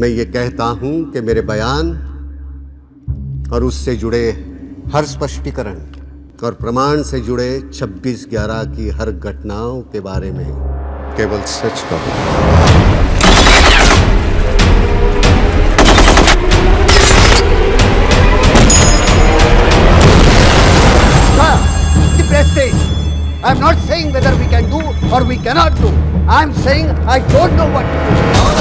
मैं ये कहता हूँ कि मेरे बयान और उससे जुड़े हर स्पष्टीकरण और प्रमाण से जुड़े 26 ग्यारह की हर घटनाओं के बारे में केवल सच कहो Sir, the. I'm not saying whether we can do or we cannot do. I'm saying I don't know what to do.